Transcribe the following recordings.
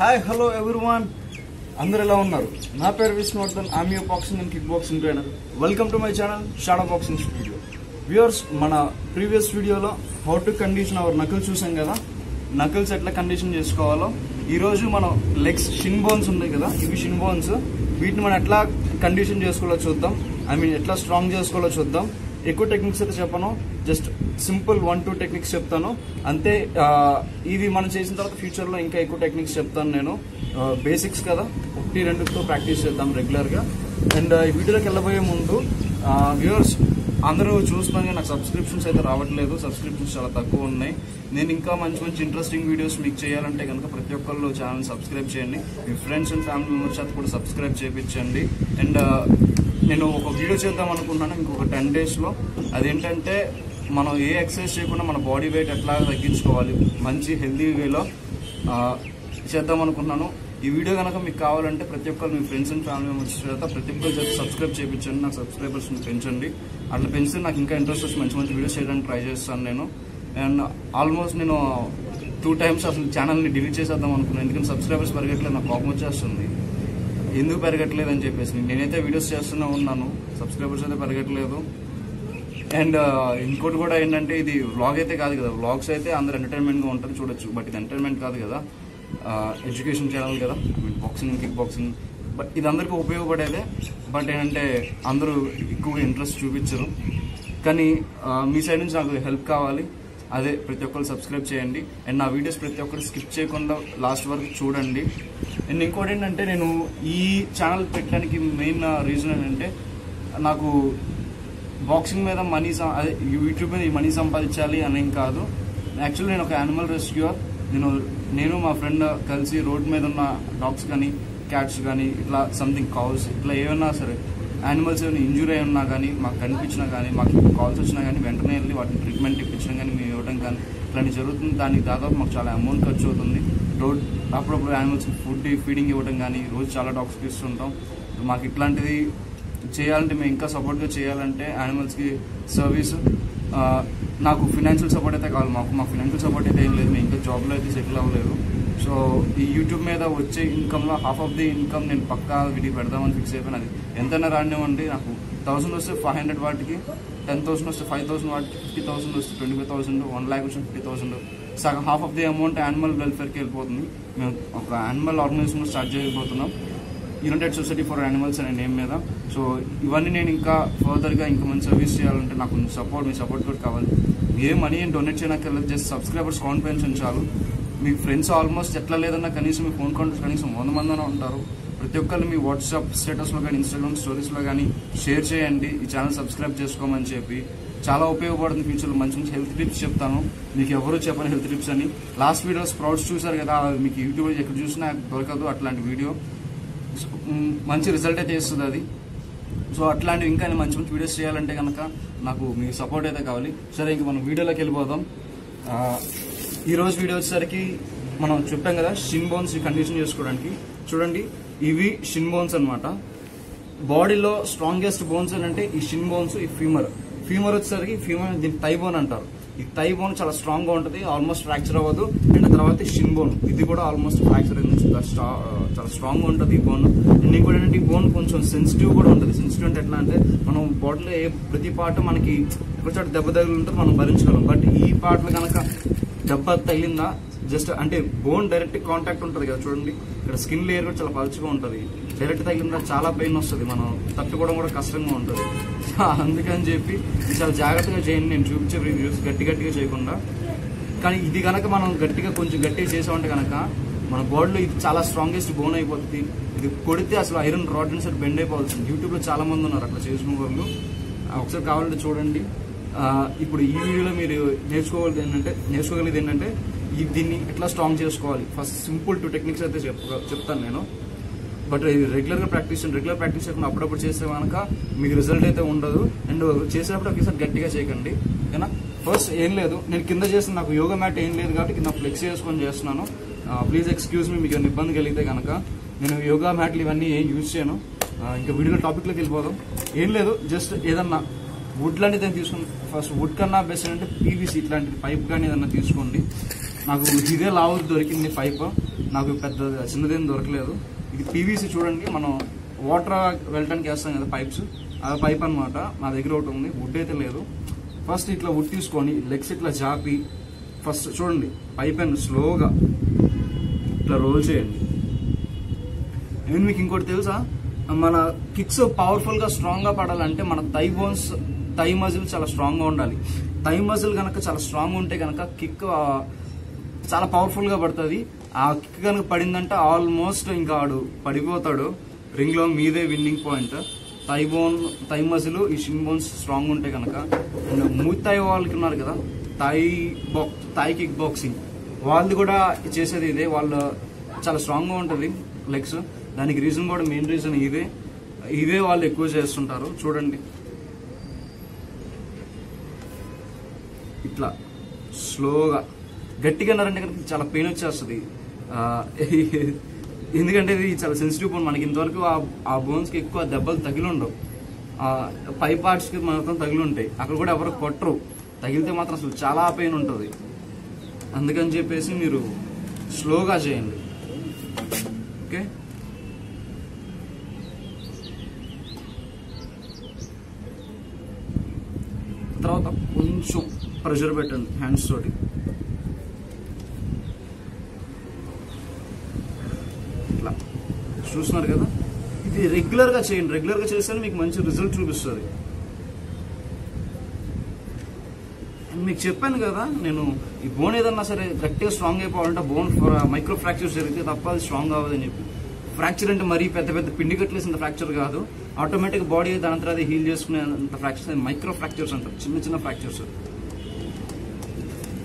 Hi hello everyone అందరు ఎలా ఉన్నారు? నా పేరు విష్ణువర్ధన్. ఆమె boxing and kick boxing trainer welcome to my channel shadow boxing studio viewers మన ప్రీవియస్ వీడియోలో how to condition our knuckles చూసాం కదా? నకిల్స్ ఎట్లా కండిషన్ చేసుకోవాలో? ఈరోజు మనం లెగ్స్ షిన్ బోన్స్ ఉన్నాయి కదా? ఇవి షిన్ బోన్స్ వీటిని మనం ఎట్లా కండిషన్ చేసుకోవాలో చూద్దాం. ఐ మీన్ ఎట్లా స్ట్రాంగ్ చేసుకోవాలో చూద్దాం. ఎక్కువ టెక్నిక్స్ అయితే చెప్పను. Just simple one two techniques చెప్తాను. అంతే ఇది మనం చేసిన తర్వాత ఫ్యూచర్లో ఇంకా ఎక్కువ టెక్నిక్స్ చెప్తాను నేను. బేసిక్స్ కదా. ఒకటి రెండుతో ప్రాక్టీస్ చేద్దాం రెగ్యులర్గా అండ్ ఈ వీడియోలోకి వెళ్ళబోయే ముందు వ్యూవర్స్ అందరూ చూస్తున్నాను నాకు సబ్స్క్రిప్షన్స్ అయితే రావట్లేదు. సబ్స్క్రిప్షన్స్ చాలా తక్కువ ఉన్నాయి. నేను ఇంకా మంచి మంచి ఇంట్రెస్టింగ్ వీడియోస్ మీకు చేయాలంటే కనుక ప్రతి ఒక్కళ్ళు ఛానల్ సబ్స్క్రైబ్ చేయండి. మీ ఫ్రెండ్స్ అండ్ ఫ్యామిలీ మెంబర్స్ చేత కూడా సబ్స్క్రైబ్ చేయించండి అండ్ నేను ఒక వీడియో చేద్దాం అనుకున్నాను ఇంకొక టెన్ డేస్లో అదేంటంటే మనం ఏ ఎక్సర్సైజ్ చేయకుండా మన బాడీ వెయిట్ ఎట్లా తగ్గించుకోవాలి మంచి హెల్దీ వేలో చేద్దాం అనుకున్నాను. ఈ వీడియో కనుక మీకు కావాలంటే ప్రతి ఒక్కరు మీ ఫ్రెండ్స్ అండ్ ఫ్యామిలీ మెంబర్స్ చేత ప్రతి ఒక్కరు చేత సబ్స్క్రైబ్ చేయించండి. నాకు సబ్స్క్రైబర్స్ని పెంచండి. అట్లా పెంచితే నాకు ఇంకా ఇంట్రెస్ట్ వచ్చి మంచి మంచి వీడియోస్ చేయడానికి ట్రై చేస్తాను నేను. అండ్ ఆల్మోస్ట్ నేను టూ టైమ్స్ అసలు ఛానల్ని డిలీట్ చేసేద్దాం అనుకున్నాను. ఎందుకంటే సబ్స్క్రైబర్స్ పెరగట్లేదు నాకు కోపం వచ్చేస్తుంది. ఎందుకు పెరగట్లేదు అని చెప్పేసి. నేనైతే వీడియోస్ చేస్తూనే ఉన్నాను. సబ్స్క్రైబర్స్ అయితే పెరగట్లేదు అండ్ uh, ఇంకోటి కూడా ఏంటంటే ఇది వ్లాగ్ అయితే కాదు కదా. వ్లాగ్స్ అయితే అందరు ఎంటర్టైన్మెంట్గా ఉంటారు ఉంటుంది చూడొచ్చు. బట్ ఇది ఎంటర్టైన్మెంట్ కాదు కదా. Uh, ఎడ్యుకేషన్ ఛానల్ కదా. I mean boxing kick boxing but ఇది అందరికీ ఉపయోగపడేదే. బట్ ఏంటంటే అందరూ ఎక్కువగా ఇంట్రెస్ట్ చూపించరు. కానీ uh, మీ సైడ్ నుంచి నాకు హెల్ప్ కావాలి. అదే ప్రతి ఒక్కరు సబ్స్క్రైబ్ చేయండి. అండ్ నా వీడియోస్ ప్రతి ఒక్కరు స్కిప్ చేయకుండా లాస్ట్ వరకు చూడండి. అండ్ ఇంకోటి ఏంటంటే నేను ఈ ఛానల్ పెట్టడానికి మెయిన్ రీజన్ uh, ఏంటంటే నాకు బాక్సింగ్ మీద మనీ అదే యూట్యూబ్ మీద ఈ మనీ సంపాదించాలి అనేం కాదు. యాక్చువల్లీ నేను ఒక యానిమల్ రెస్క్యూర్ నేను నేను మా ఫ్రెండ్ uh, కలిసి రోడ్ మీద ఉన్న డాగ్స్ కానీ క్యాట్స్ కానీ ఇట్లా సంథింగ్ కాల్స్ ఇట్లా ఏమన్నా సరే యానిమల్స్ ఏమైనా ఇంజూరీ అయి ఉన్నా కానీ మాకు కనిపించినా కానీ మాకు కాల్స్ వచ్చినా కానీ వెంటనే వెళ్ళి వాటిని ట్రీట్మెంట్ ఇప్పించడం కానీ మేము ఇవ్వడం కానీ ఇట్లాంటి జరుగుతుంది. దానికి దాదాపు మాకు చాలా అమౌంట్ ఖర్చు అవుతుంది. రోడ్ అప్పుడప్పుడు యానిమల్స్ ఫుడ్ ఫీడింగ్ ఇవ్వడం కానీ రోజు చాలా డాగ్స్కి ఇస్తుంటాం మాకు ఇట్లాంటిది చేయాలంటే మేము ఇంకా సపోర్ట్గా చేయాలంటే యానిమల్స్కి సర్వీస్ నాకు ఫినాన్షియల్ సపోర్ట్ అయితే కావాలి మాకు మా ఫినాన్షియల్ సపోర్ట్ అయితే ఏం లేదు. మేము ఇంకా జాబ్లో అయితే సెటిల్ అవ్వలేదు. సో ఈ యూట్యూబ్ మీద వచ్చే ఇన్కమ్లో హాఫ్ ఆఫ్ ది ఇన్కమ్ నేను పక్కా వీటికి పెడదామని ఫిక్స్ అయిపోయినది. ఎంతైనా రానివ్వండి నాకు థౌసండ్ వస్తే ఫైవ్ హండ్రెడ్ వాటికి టెన్ థౌసండ్ వస్తే ఫైవ్ థౌసండ్ వాటికి ఫిఫ్టీ థౌసండ్ వస్తే twenty five thousand one lakh వచ్చి ఫిఫ్టీ థౌసండ్ సగం half of the amount animal వెల్ఫేర్కి వెళ్ళిపోతుంది. మేము ఒక యానిమల్ ఆర్గనైజేషన్ స్టార్ట్ చేయబోతున్నాం. యునైటెడ్ సొసైటీ ఫర్ యానిమల్స్ అనే నేమ్ మీద. సో ఇవన్నీ నేను ఇంకా ఫర్దర్గా ఇంకా మంచి సర్వీస్ చేయాలంటే నాకు సపోర్ట్ మీ సపోర్ట్ కూడా కావాలి. ఏ మనీ ఏం డొనేట్ చేయనక్కర్లేదు జస్ట్ సబ్స్క్రైబర్స్ కాన్ఫిడెన్స్ ఉంచాలి. చాలు మీ ఫ్రెండ్స్ ఆల్మోస్ట్ ఎట్లా లేదన్నా కనీసం మీ ఫోన్ కాన్ఫిడెన్స్ కనీసం వంద మంది ఉంటారు. ప్రతి ఒక్కరు మీ వాట్సాప్ స్టేటస్లో కానీ ఇన్స్టాగ్రామ్ స్టోరీస్లో కానీ షేర్ చేయండి. ఈ ఛానల్ సబ్స్క్రైబ్ చేసుకోమని చెప్పి చాలా ఉపయోగపడుతుంది ఫ్యూచర్లో. మంచి మంచి హెల్త్ టిప్స్ చెప్తాను. మీకు ఎవరు చెప్పని హెల్త్ టిప్స్ అని. లాస్ట్ వీడియో స్ప్రౌట్స్ చూసారు కదా మీకు యూట్యూబ్ ఎక్కడ చూసినా దొరకదు అట్లాంటి వీడియో. మంచి రిజల్ట్ అయితే ఇస్తుంది అది. సో అట్లాంటివి ఇంకా మంచి మంచి వీడియోస్ చేయాలంటే కనుక నాకు మీ సపోర్ట్ అయితే కావాలి. సరే ఇంక మనం వీడియోలోకి వెళ్ళిపోదాం. ఈరోజు వీడియో వచ్చేసరికి మనం చెప్పాం కదా షిన్ బోన్స్ కండిషన్ చేసుకోవడానికి. చూడండి. ఇవి షిన్ బోన్స్ అనమాట బాడీలో స్ట్రాంగెస్ట్ బోన్స్ ఏంటంటే ఈ షిన్ బోన్స్ ఈ ఫీమర్ ఫీమర్ వచ్చేసరికి ఫీమర్ దీన్ని టై బోన్ అంటారు. ఈ టై బోన్ చాలా స్ట్రాంగ్గా ఉంటుంది ఆల్మోస్ట్ ఫ్రాక్చర్ అవ్వదు. అండ్ తర్వాత షిన్ బోన్ ఇది కూడా ఆల్మోస్ట్ ఫ్రాక్చర్ అయింది. చాలా స్ట్రా- చాలా స్ట్రాంగ్గా ఉంటుంది ఈ బోన్ అండ్ ఇంకోటి ఏంటంటే ఈ బోన్ కొంచెం సెన్సిటివ్ కూడా ఉంటుంది. సెన్సిటివ్ అంటే ఎట్లా అంటే మనం బాడీలో ఏ ప్రతి పార్ట్ మనకి ఎక్కడ చోట దెబ్బ తగిలి ఉంటే మనం భరించగలం. బట్ ఈ పార్ట్లో కనుక దెబ్బ తగిలిందా జస్ట్ అంటే బోన్ డైరెక్ట్ కాంటాక్ట్ ఉంటుంది కదా చూడండి. ఇక్కడ స్కిన్ లేయర్ కూడా చాలా పలుచుగా ఉంటుంది. డైరెక్ట్ తగిలిన చాలా పెయిన్ వస్తుంది. మనం తట్టుకోవడం కూడా కష్టంగా ఉంటుంది. సో అందుకని చెప్పి చాలా జాగ్రత్తగా చేయండి. నేను చూపించే రివ్యూస్ గట్టి గట్టిగా చేయకుండా. కానీ ఇది కనుక మనం గట్టిగా కొంచెం గట్టిగా చేసామంటే కనుక మన బాడీలో ఇది చాలా స్ట్రాంగెస్ట్ బోన్ అయిపోతుంది. ఇది కొడితే అసలు ఐరన్ రాడ్ అని బెండ్ అయిపోతుంది యూట్యూబ్లో చాలా మంది ఉన్నారు అట్లా చేసుకునే వాళ్ళు. ఒకసారి కావాలంటే చూడండి. ఇప్పుడు ఈ వీడియోలో మీరు నేర్చుకోవాలి ఏంటంటే నేర్చుకోగలిగేది ఏంటంటే దీన్ని ఎట్లా స్ట్రాంగ్ చేసుకోవాలి? ఫస్ట్ సింపుల్ టూ టెక్నిక్స్ అయితే చెప్- చెప్తాను నేను. బట్ ఇది రెగ్యులర్గా ప్రాక్టీస్ రెగ్యులర్ ప్రాక్టీస్ చేయకుండా అప్పుడప్పుడు చేస్తే కనుక మీకు రిజల్ట్ అయితే ఉండదు. అండ్ చేసేటప్పుడు ఒకేసారి గట్టిగా చేయకండి. ఓకేనా ఫస్ట్ ఏం లేదు. నేను కింద చేసిన నాకు యోగా మ్యాట్ ఏం లేదు కాబట్టి కింద ఫ్లెక్స్ చేసుకొని చేస్తున్నాను. ప్లీజ్ ఎక్స్క్యూజ్ మీ మీకు ఏమైనా ఇబ్బంది కలిగితే కనుక నేను యోగా మ్యాట్లు ఇవన్నీ ఏం యూజ్ చేయను. ఇంకా వీడియో టాపిక్లోకి వెళ్ళిపోదాం. ఏం లేదు. జస్ట్ ఏదన్నా వుడ్ లాంటిది తీసుకుని ఫస్ట్ వుడ్ కన్నా బెస్ట్ అంటే పీవీసీ ఇట్లాంటిది పైప్ కానీ ఏదన్నా తీసుకోండి. నాకు ఇదే లావు దొరికింది పైప్. నాకు పెద్ద చిన్నదేం దొరకలేదు. ఇది పీవీసీ చూడండి మనం వాటర్ వెళ్ళటానికి వేస్తాం కదా పైప్స్ ఆ పైప్ అన్నమాట నా దగ్గర ఒకటి ఉంది వుడ్ అయితే లేదు. ఫస్ట్ ఇట్లా వుడ్ తీసుకొని లెగ్స్ ఇట్లా జాపి ఫస్ట్ చూడండి పైప్ అండ్ స్లోగా ఇట్లా రోల్ చేయండి. నేను మీకు ఇంకోటి తెలుసా? మన కిక్స్ పవర్ఫుల్గా స్ట్రాంగ్గా పడాలంటే మన థై బోన్స్ థై మజిల్ చాలా స్ట్రాంగ్గా ఉండాలి. థై మజిల్ కనుక చాలా స్ట్రాంగ్ ఉంటే కనుక కిక్ చాలా పవర్ఫుల్గా పడుతుంది. ఆ కిక్ కనుక పడిందంటే ఆల్మోస్ట్ ఇంకా ఆడు పడిపోతాడు. రింగ్లో మీదే winning point thigh bone thigh muscle ఈ షిన్ బోన్స్ స్ట్రాంగ్ ఉంటే కనుక. అండ్ మూతాయి వాళ్ళకి ఉన్నారు కదా Thai box Thai kick boxing వాళ్ళది కూడా చేసేది ఇదే. వాళ్ళు చాలా స్ట్రాంగ్గా ఉంటుంది లెగ్స్ దానికి రీజన్ కూడా మెయిన్ రీజన్ ఇదే. ఇదే వాళ్ళు ఎక్కువ చేస్తుంటారు. చూడండి. ఇట్లా స్లోగా గట్టిగా అన్నారంటే కనుక చాలా పెయిన్ వచ్చేస్తుంది. ఎందుకంటే ఇది చాలా సెన్సిటివ్ బోన్ మనకి. ఇంతవరకు ఆ- బోన్స్కి ఎక్కువ దెబ్బలు తగిలి ఉండవు పై పార్ట్స్కి మాత్రం తగిలి ఉంటాయి అక్కడ కూడా ఎవరు కొట్టరు. తగిలితే మాత్రం అసలు చాలా పెయిన్ ఉంటుంది. అందుకని చెప్పేసి మీరు స్లోగా చేయండి. ఓకే తర్వాత కొంచెం ప్రెషర్ పెట్టండి హ్యాండ్స్ తోటి. చూస్తున్నారు కదా? ఇది రెగ్యులర్గా చేయండి. రెగ్యులర్గా చేస్తేనే మీకు మంచి రిజల్ట్ చూపిస్తుంది. మీకు చెప్పాను కదా నేను ఈ బోన్ ఏదన్నా సరే గట్టిగా స్ట్రాంగ్ అయిపోవాలంటే బోన్ మైక్రో ఫ్రాక్చర్ జరిగితే తప్ప అది స్ట్రాంగ్ అవ్వదని చెప్పి. ఫ్రాక్చర్ అంటే మరీ పెద్ద పెద్ద పిండి కట్టలేసిన ఫ్రాక్చర్ కాదు. ఆటోమేటిక్ బాడీ దాని తర్వాత హీల్ చేసుకునేంత ఫ్రాక్చర్స్ మైక్రో ఫ్రాక్చర్స్ అంటారు. చిన్న చిన్న ఫ్రాక్చర్స్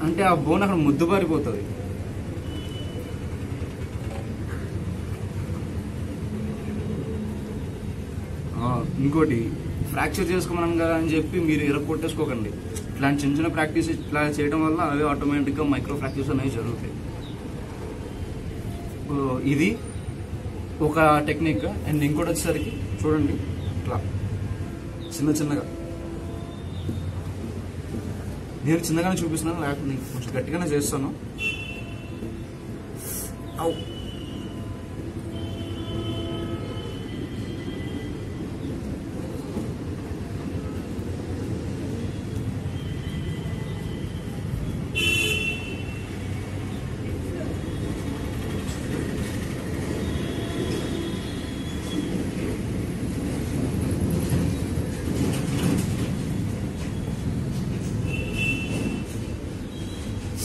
అంటే ఆ బోన్ అక్కడ ముద్దుబారిపోతుంది ఆ, ఇంకోటి ఫ్రాక్చర్ చేసుకున్నాం కదా అని చెప్పి మీరు ఇరగొట్టేసుకోకండి ఇట్లాంటి చిన్న చిన్న ప్రాక్టీస్ ఇట్లా చేయడం వల్ల అవి ఆటోమేటిక్గా మైక్రో ఫ్రాక్చర్స్ అనేవి జరుగుతాయి. ఇది ఒక టెక్నిక్. అండ్ ఇంకోటి వచ్చేసరికి చూడండి ఇట్లా చిన్న చిన్నగా. నేను చిన్నగానే చూపిస్తున్నాను లేకపోతే కొంచెం గట్టిగానే చేస్తాను. అవు.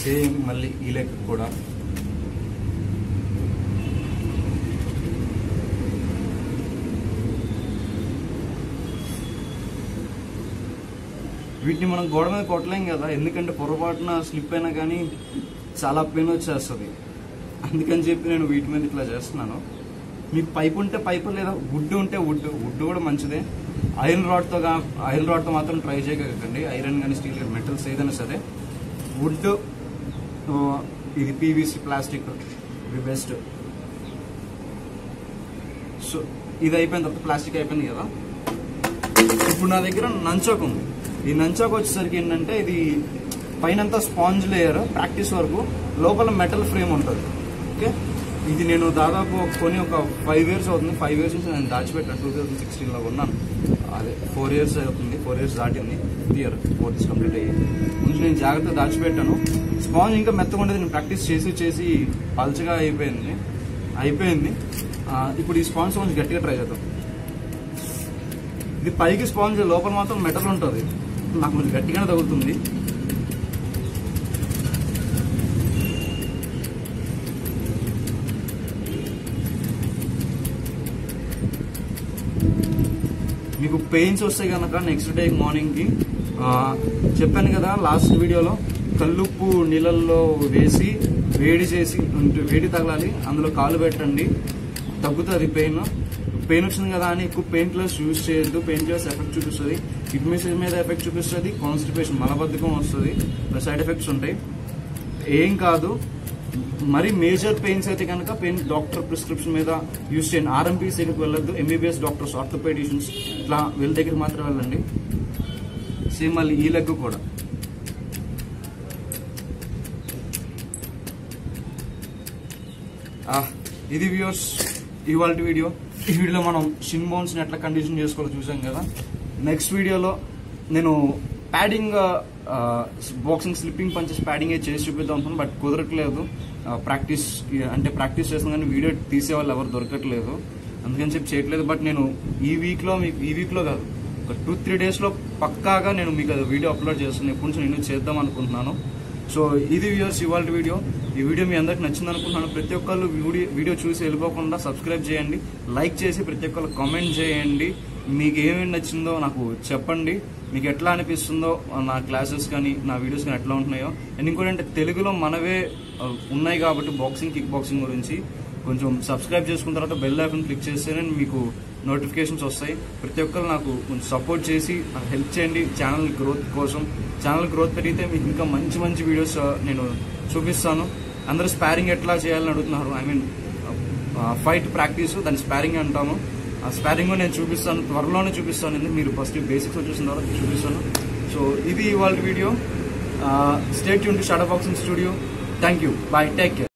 సేమ్ మళ్ళీ ఈ లెగ్ కూడా. వీటిని మనం గోడ మీద కొట్టలేం కదా ఎందుకంటే పొరపాటున స్లిప్ అయినా కానీ చాలా పెయిన్ వచ్చేస్తుంది. అందుకని చెప్పి నేను వీటి మీద ఇట్లా చేస్తున్నాను. మీకు పైప్ ఉంటే పైప్ లేదా వుడ్ ఉంటే వుడ్ వుడ్ కూడా మంచిదే. ఐరన్ రాడ్తో ఐరన్ రాడ్తో మాత్రం ట్రై చేయకండి. ఐరన్ కానీ స్టీల్ కానీ మెటల్స్ ఏదైనా సరే. వుడ్ ఇది పీవీసీ ప్లాస్టిక్ ఇది బెస్ట్. సో ఇది అయిపోయిన తర్వాత ప్లాస్టిక్ అయిపోయింది కదా? ఇప్పుడు నా దగ్గర నంచోక్ ఉంది. ఈ నంచోక్ వచ్చేసరికి ఏంటంటే ఇది పైనంతా స్పాంజ్ లేయర్ ప్రాక్టీస్ వరకు లోపల మెటల్ ఫ్రేమ్ ఉంటుంది. ఓకే? ఇది నేను దాదాపు కొని ఒక ఫైవ్ ఇయర్స్ అవుతుంది. ఫైవ్ ఇయర్స్ నుంచి నేను దాచిపెట్టాను. టూ థౌజండ్ సిక్స్టీన్లో కొన్నాను. అదే ఫోర్ ఇయర్స్ అవుతుంది. ఫోర్ ఇయర్స్ దాటింది. ఇయర్ ఫోర్ ఇయర్స్ కంప్లీట్ అయ్యి ముందు నేను జాగ్రత్తగా దాచిపెట్టాను. స్పాంజ్ ఇంకా మెత్తగా ఉండేది. నేను ప్రాక్టీస్ చేసి చేసి పల్చగా అయిపోయింది. అయిపోయింది. ఇప్పుడు ఈ స్పాంజ్ కొంచెం గట్టిగా ట్రై చేద్దాం. ఇది పైకి స్పాంజ్ లోపల మాత్రం మెటల్ ఉంటుంది. నాకు కొంచెం గట్టిగానే తగులుతుంది. మీకు పెయిన్స్ వస్తే కనుక నెక్స్ట్ డే మార్నింగ్కి చెప్పాను కదా లాస్ట్ వీడియోలో కల్లుప్పు నీళ్ళల్లో వేసి వేడి చేసి వేడి తగలాలి. అందులో కాలు పెట్టండి. తగ్గుతుంది పెయిన్. పెయిన్ వచ్చింది కదా అని ఎక్కువ పెయిన్ కిల్లర్స్ యూజ్ చేయొద్దు. పెయిన్ కిల్లర్స్ ఎఫెక్ట్ చూపిస్తుంది. కిడ్నీస్ మీద ఎఫెక్ట్ చూపిస్తుంది. కాన్స్టిపేషన్ మలబద్ధకం వస్తుంది. సైడ్ ఎఫెక్ట్స్ ఉంటాయి. ఏం కాదు. మరి మేజర్ పెయిన్స్ అయితే కనుక పెయిన్ డాక్టర్ ప్రిస్క్రిప్షన్ మీద యూజ్ చేయండి. ఆర్ఎంపీస్ దగ్గరికి వెళ్ళొద్దు. ఎంబీబీఎస్ డాక్టర్స్ ఆర్థోపెడిషన్స్ ఇట్లా వీళ్ళ దగ్గరికి మాత్రం వెళ్ళండి. సేమ్ మళ్ళీ ఈ లెగ్ కూడా. ఇది వ్యూవర్స్ ఇవాళ వీడియో. ఈ వీడియోలో మనం షిన్ బోన్స్ని ఎట్లా కండిషన్ చేసుకోవాలో చూసాం కదా. నెక్స్ట్ వీడియోలో నేను padding boxing slipping punches padding చేసి చూపిద్దాం అనుకున్నాను బట్ కుదరట్లేదు. ప్రాక్టీస్ అంటే ప్రాక్టీస్ చేస్తాం కానీ వీడియో తీసే వాళ్ళు ఎవరు దొరకట్లేదు. అందుకని చెప్పి చేయట్లేదు బట్ నేను ఈ వీక్లో మీకు ఈ వీక్లో కాదు ఒక టూ త్రీ డేస్లో పక్కాగా నేను మీకు అది వీడియో అప్లోడ్ చేస్తాను. ఎప్పటి నుంచి నేను చేద్దాం అనుకుంటున్నాను. సో ఇది వ్యూస్ ఇవాళ వీడియో. ఈ వీడియో మీ అందరికి నచ్చింది అనుకుంటున్నాను. ప్రతి ఒక్కళ్ళు వీడియో వీడియో చూసి వెళ్ళిపోకుండా సబ్స్క్రైబ్ చేయండి. లైక్ చేసి ప్రతి ఒక్కళ్ళు కామెంట్ చేయండి. మీకు ఏమేమి నచ్చిందో నాకు చెప్పండి. మీకు ఎట్లా అనిపిస్తుందో నా క్లాసెస్ కానీ నా వీడియోస్ కానీ ఎట్లా ఉంటున్నాయో. అండ్ ఇంకోటంటే తెలుగులో మనవే ఉన్నాయి కాబట్టి బాక్సింగ్ కిక్ బాక్సింగ్ గురించి కొంచెం సబ్స్క్రైబ్ చేసుకున్న తర్వాత బెల్ ఐకన్ క్లిక్ చేస్తేనే మీకు నోటిఫికేషన్స్ వస్తాయి. ప్రతి ఒక్కరు నాకు కొంచెం సపోర్ట్ చేసి నాకు హెల్ప్ చేయండి ఛానల్ గ్రోత్ కోసం. ఛానల్ గ్రోత్ పెరిగితే మీకు ఇంకా మంచి మంచి వీడియోస్ నేను చూపిస్తాను. అందరూ స్పారింగ్ ఎట్లా చేయాలని అడుగుతున్నారు. ఐ మీన్ ఫైట్ ప్రాక్టీస్ దాన్ని స్పారింగ్ అంటాము. ఆ స్పారింగ్ నేను చూపిస్తాను త్వరలోనే చూపిస్తాను. ఎందుకు మీరు ఫస్ట్ బేసిక్స్ చూసిన తర్వాత చూపిస్తాను. సో ఇది ఇవాళ video. Stay Yoon to shadow boxing studio thank you bye take care